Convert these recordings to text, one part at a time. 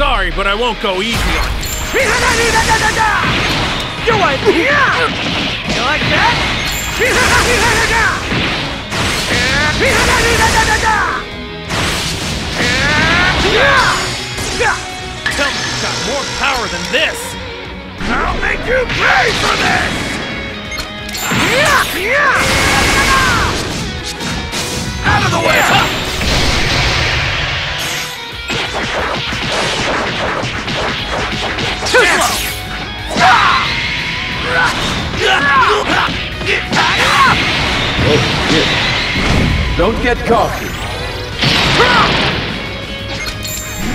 Sorry, but I won't go easy on you. You like You like that? Tell me you've got more power than this! I'll make you pay for this! Out of the way! Too Oh, shit. Don't get cocky.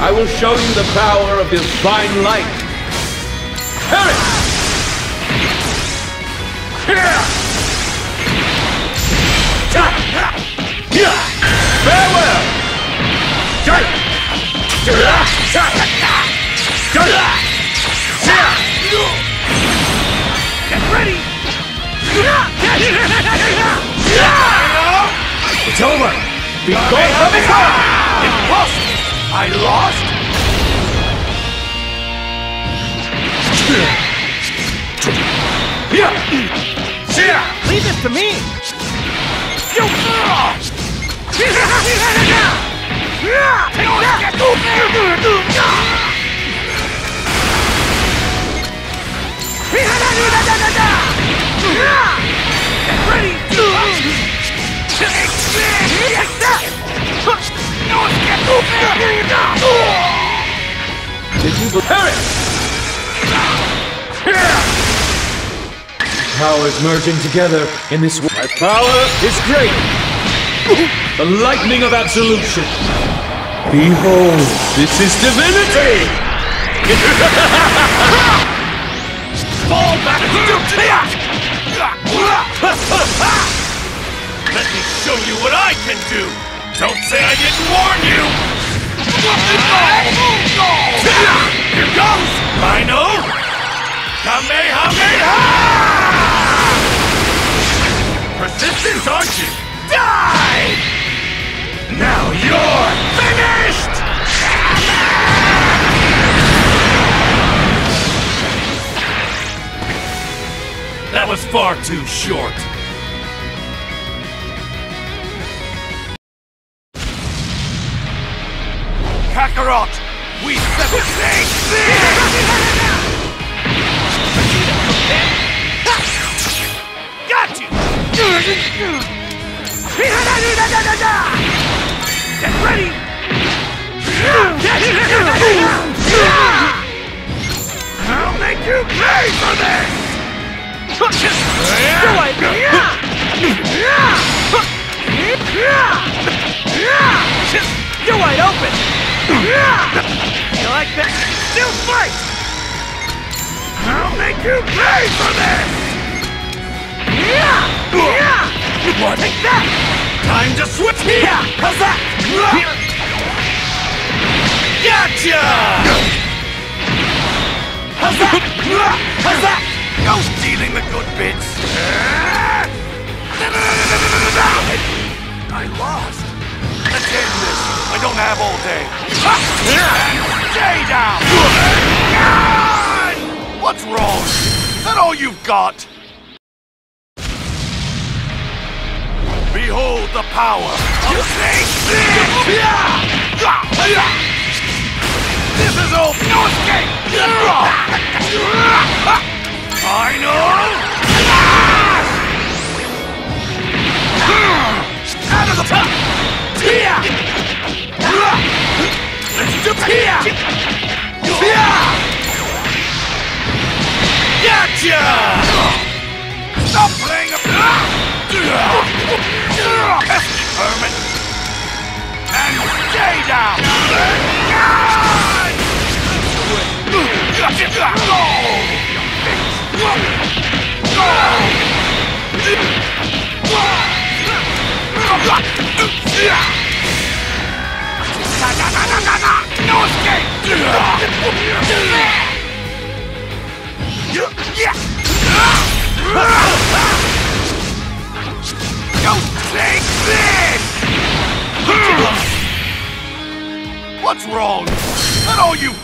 I will show you the power of divine light. Harry! Farewell! Get ready! It's over! Be gone from his heart! Impossible! I lost? Leave this to me! Powers merging together in this. My power is great! The lightning of absolution! Behold, this is divinity! Fall back Let me show you what I can do! Don't say I didn't warn you! Here goes! Rhino! Kamehameha! Persistent, aren't you? Die! Now you're finished! That was far too short. Kakarot! We settle things! Got you! Get ready! I'll make you pay for this! You're wide open! You like that? Still fight! I'll make you pay for this! What? Take that! Time to switch Yeah! How's that? Gotcha! How's that? How's that? No stealing the good bits! I lost! Let's end this! I don't have all day! Stay down! What's wrong? Is that all you've got? Behold the power of Snake This is all no escape! Know! Out of the top! Let's do! Gotcha! Stop playing a Herman! And stay down! No escape!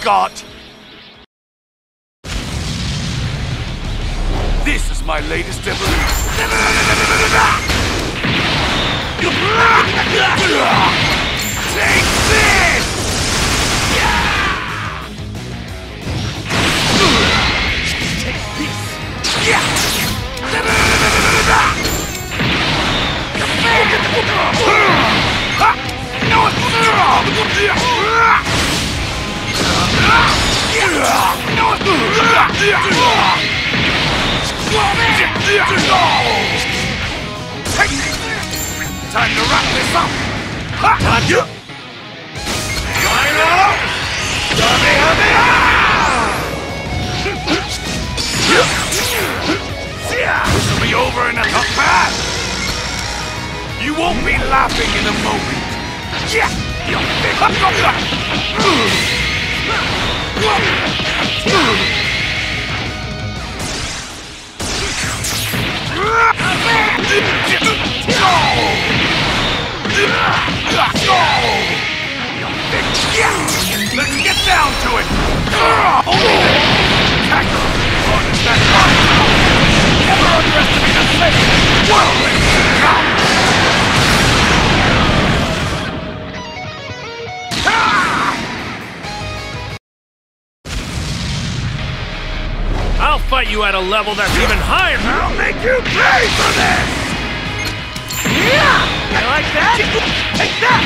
Got? This is my latest evolution. Take this! Time to wrap this up! Ha! Final! This will be over in a bad! You won't be laughing in a moment! Yeah! I'll fight you at a level that's even higher! I'll make you pay for this! Yeah! You like that? Take that!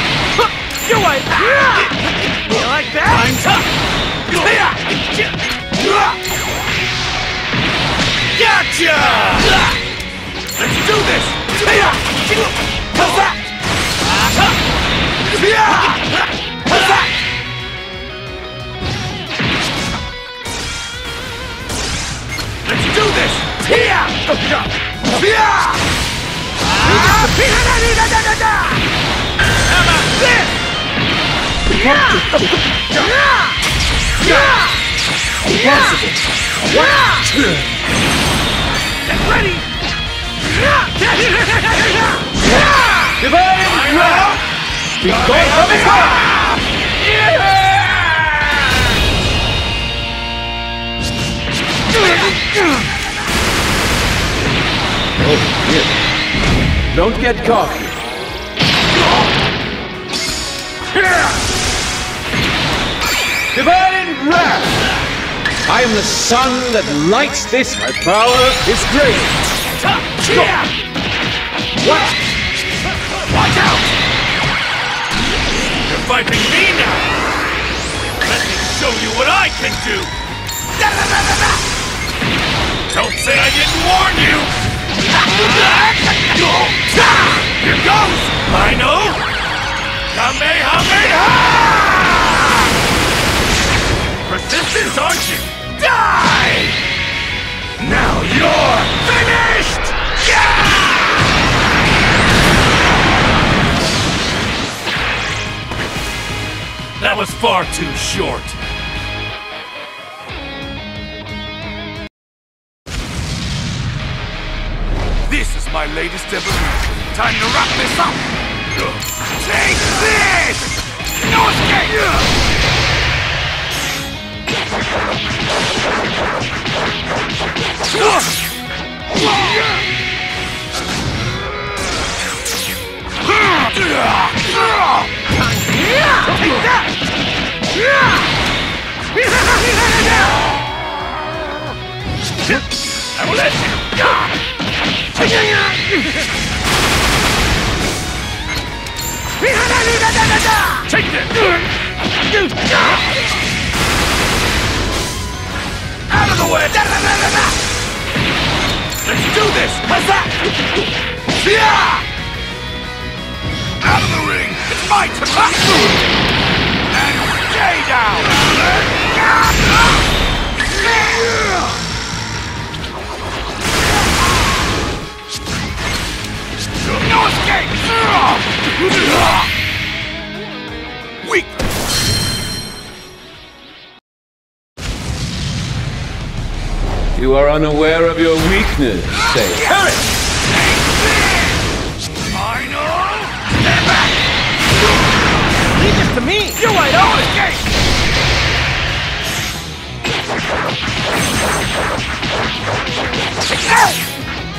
You like that? You like that? Time's up! Gotcha! Let's do this! How's that? How's that? Let's do this! How about this? Get ready! Divine Wrath! Don't get cocky. Divine Wrath! I am the sun that lights this. My power is great. What? Watch out! You're fighting me now! Let me show you what I can do! Don't say I didn't warn you! Here goes! I know! Kamehameha! Persistent, aren't you? Die! Now you're finished! That was far too short. This is my latest evolution. Time to wrap this up. Take this! No escape! Take that! I will let you. Take this! Out of the way! Let's do this! How's that? Yeah! Out of the ring! It's my turn! And stay down! No escape! Weak! You are unaware of your weakness, say. I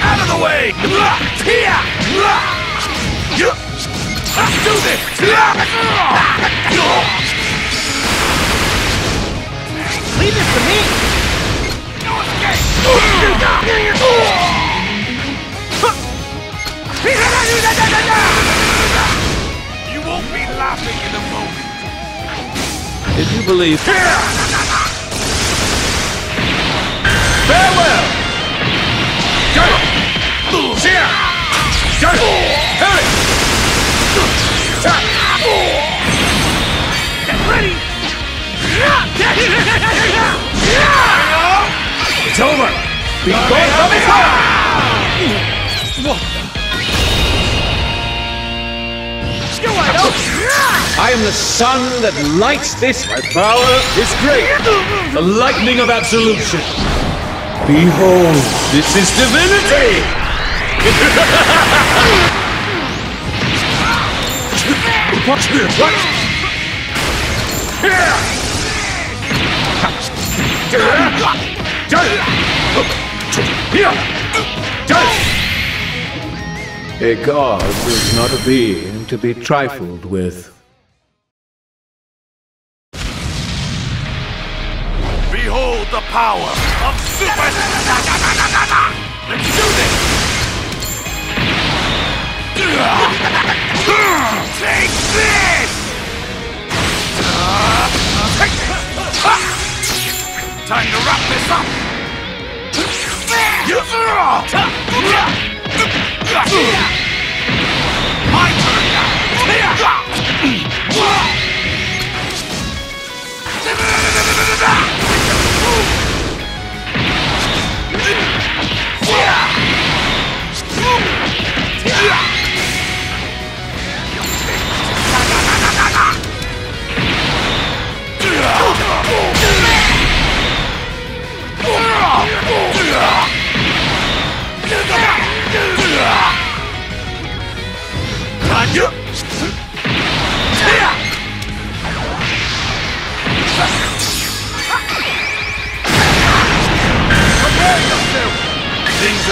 Out of the way! Let's do this! Leave this to me! You won't be laughing in a moment. Did you believe? Farewell! Go! Cheer! Go! Hey! Get ready! It's over! Be gone from his You I am the sun that lights this. My power is great. The lightning of absolution. Behold, this is divinity. Watch me. Watch. Yeah. Yeah. Yeah. A god is not a being to be trifled with. Power of Super... Let's do this! Take this! Time to wrap this up! My turn now!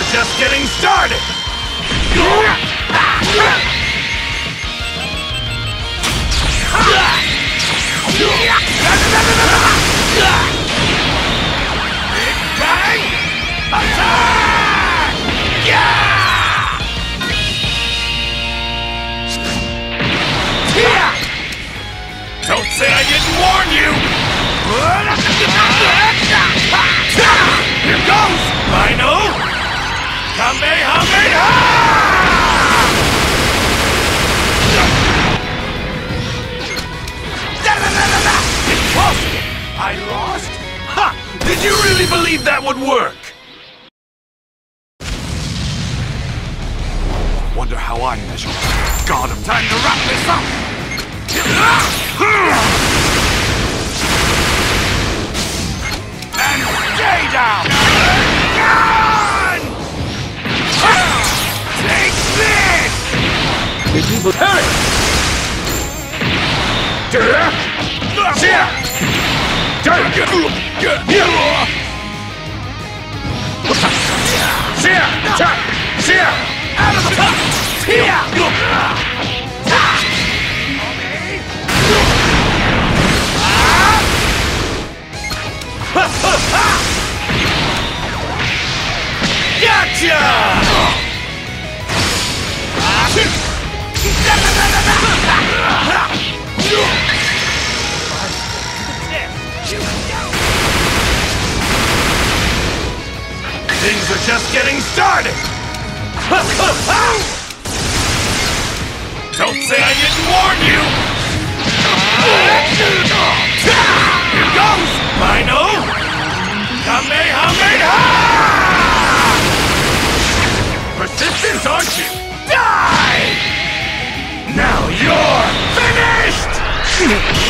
Are just getting started! Big bang! Attack! Yeah! Don't say I didn't warn you! Kamehameha! Impossible! I lost? Ha! Did you really believe that would work? Wonder how I measure. God, I'm time to wrap this up! And stay down! Did you believe? Hey! Out of the Gotcha! things are just getting started! Don't say I didn't warn you! Here goes! Rhino! Kamehameha! Persistent, aren't you? Die! Now you're finished!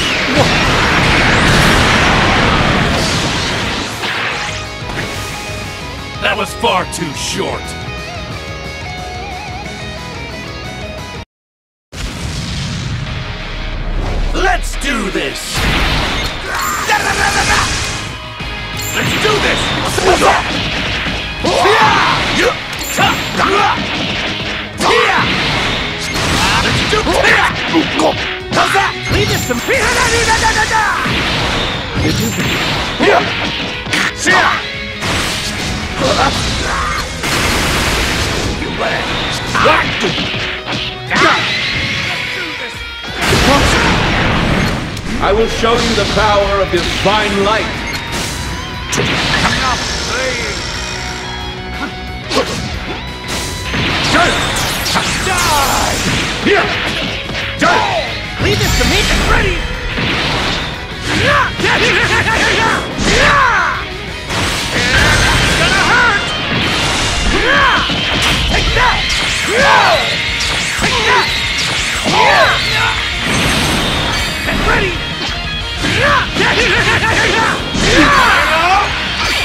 That was far too short. Let's do this! Let's do this! How's that? Leave this to me! You land. I will show you the power of divine light. Leave this to me! Ready!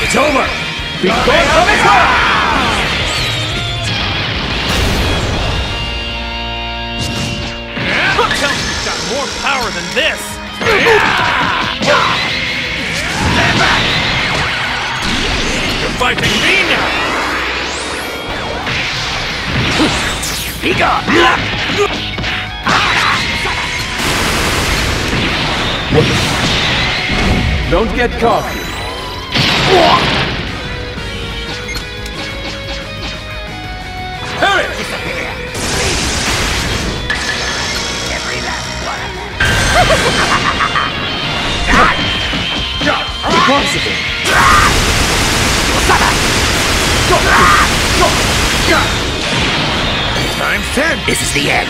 It's over. Because of its power. Tell me you've got more power than this! You're fighting me now! Don't get cocky. Hurry! Impossible. Times ten. This is the end.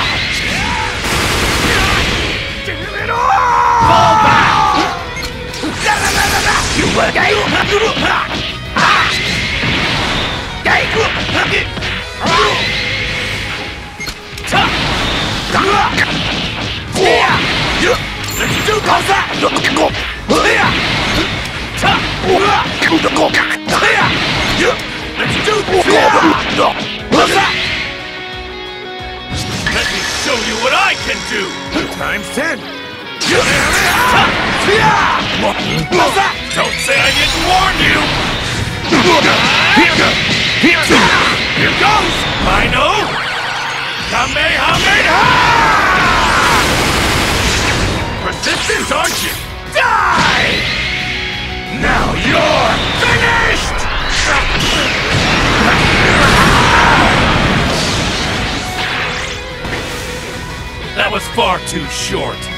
let Let's do Let's do What's that? Let me show you what I can do! Times ten. What's that? Don't say I didn't warn you! Here goes! I know! Aren't you? Die! Now you're finished! That was far too short.